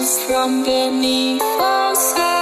from beneath us.